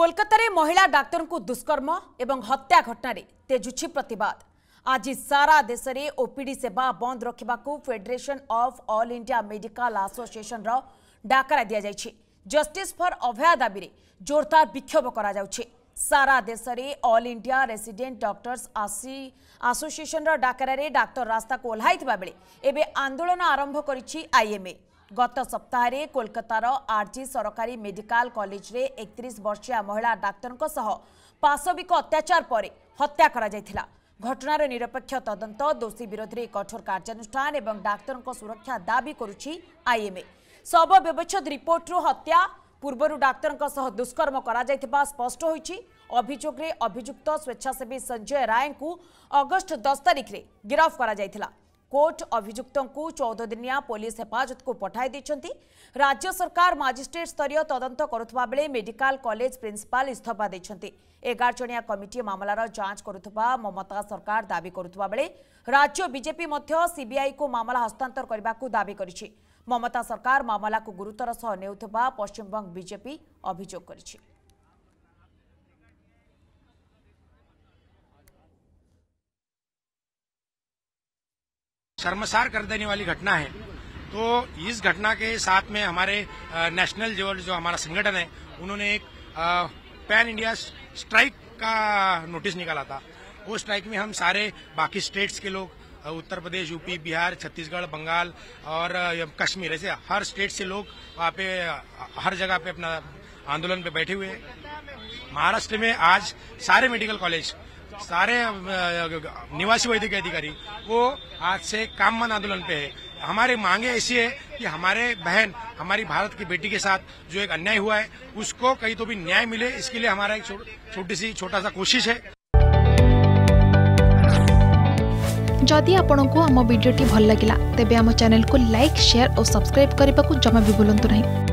কলকাতার মহিলা ডাক্তার দুষ্কর্ম এবং হত্যা ঘটনার তেজুছি প্রতবাদ। আজ সারা দেশের ওপিডি সেবা বন্ধ রাখা federation of all India medical association ডাকরা দিয়া যাই জস্টিস ফর অভয়া দাবি জোরদার বিক্ষোভ করা যাচ্ছে। সারা দেশে অল ইন্ডিয়া রেসিডেন্ট ডক্টরস আসি আসোসিয়েসন ডাকরারে ডাক্তার রাস্তা ওহ্লাই বেড়ে এবে আন্দোলন আরম্ভ করেছে আইএমএ। ଗତ ସପ୍ତାହରେ କୋଲକାତାର ଆର୍ଜି ସରକାରୀ ମେଡିକାଲ କଲେଜରେ ଏକତିରିଶ ବର୍ଷିଆ ମହିଳା ଡାକ୍ତରଙ୍କ ସହ ପାଶବିକ ଅତ୍ୟାଚାର ପରେ ହତ୍ୟା କରାଯାଇଥିଲା ଘଟଣାର ନିରପେକ୍ଷ ତଦନ୍ତ ଦୋଷୀ ବିରୋଧରେ କଠୋର କାର୍ଯ୍ୟାନୁଷ୍ଠାନ ଏବଂ ଡାକ୍ତରଙ୍କ ସୁରକ୍ଷା ଦାବି କରୁଛି ଆଇଏମ୍ଏ ଶବ ବ୍ୟବଚ୍ଛେଦ ରିପୋର୍ଟରୁ ହତ୍ୟା ପୂର୍ବରୁ ଡାକ୍ତରଙ୍କ ସହ ଦୁଷ୍କର୍ମ କରାଯାଇଥିବା ସ୍ପଷ୍ଟ ହୋଇଛି ଅଭିଯୋଗରେ ଅଭିଯୁକ୍ତ ସ୍ୱେଚ୍ଛାସେବୀ ସଞ୍ଜୟ ରାୟଙ୍କୁ ଅଗଷ୍ଟ ଦଶ ତାରିଖରେ ଗିରଫ କରାଯାଇଥିଲା କୋର୍ଟ ଅଭିଯୁକ୍ତଙ୍କୁ ଚଉଦ ଦିନିଆ ପୋଲିସ ହେଫାଜତକୁ ପଠାଇ ଦେଇଛନ୍ତି ରାଜ୍ୟ ସରକାର ମାଜିଷ୍ଟ୍ରେଟ୍ ସ୍ତରୀୟ ତଦନ୍ତ କରୁଥିବା ବେଳେ ମେଡିକାଲ କଲେଜ ପ୍ରିନ୍ସିପାଲ ଇସ୍ତଫା ଦେଇଛନ୍ତି ଏଗାର ଜଣିଆ କମିଟି ମାମଲାର ଯାଞ୍ଚ କରୁଥିବା ମମତା ସରକାର ଦାବି କରୁଥିବା ବେଳେ ରାଜ୍ୟ ବିଜେପି ମଧ୍ୟ ସିବିଆଇକୁ ମାମଲା ହସ୍ତାନ୍ତର କରିବାକୁ ଦାବି କରିଛି ମମତା ସରକାର ମାମଲାକୁ ଗୁରୁତର ସହ ନେଉଥିବା ପଶ୍ଚିମବଙ୍ଗ ବିଜେପି ଅଭିଯୋଗ କରିଛି शर्मसार कर देने वाली घटना है। तो इस घटना के साथ में हमारे नेशनल जो जो हमारा संगठन है, उन्होंने एक पैन इंडिया स्ट्राइक का नोटिस निकाला था। वो स्ट्राइक में हम सारे बाकी स्टेट्स के लोग उत्तर प्रदेश यूपी बिहार, छत्तीसगढ़, बंगाल और कश्मीर, ऐसे हर स्टेट से लोग वहाँ पे हर जगह पे अपना आंदोलन पे बैठे हुए हैं। महाराष्ट्र में आज सारे मेडिकल कॉलेज, सारे निवासी वैद्यकीय अधिकारी, वो आज से काममान आंदोलन पे है। हमारी मांगे ऐसी है कि हमारे बहन, हमारी भारत की बेटी के साथ जो एक अन्याय हुआ है, उसको कहीं तो भी न्याय मिले, इसके लिए हमारा एक छोटी सी छोटा सा कोशिश है। जदि आपंक आम भिडी भल लगा तेब आम चैनल को लाइक, शेयर और सब्सक्राइब करने को जमा भी भूलु नहीं।